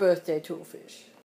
birthday to a fish.